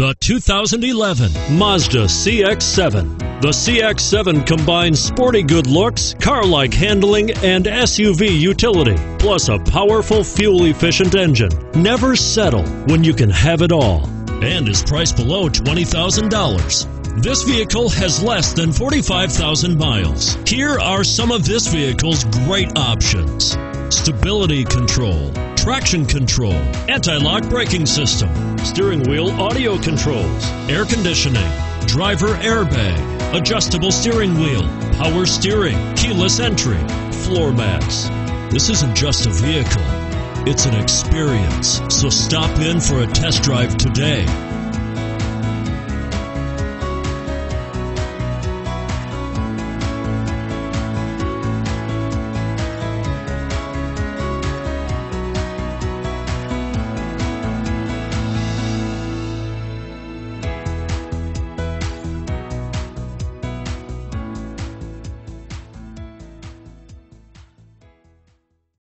The 2011 Mazda CX-7. The CX-7 combines sporty good looks, car-like handling, and SUV utility, plus a powerful fuel-efficient engine. Never settle when you can have it all. And is priced below $20,000. This vehicle has less than 45,000 miles. Here are some of this vehicle's great options. Stability control, traction control, anti-lock braking system, steering wheel audio controls, air conditioning, driver airbag, adjustable steering wheel, power steering, keyless entry, floor mats. This isn't just a vehicle, it's an experience. So stop in for a test drive today.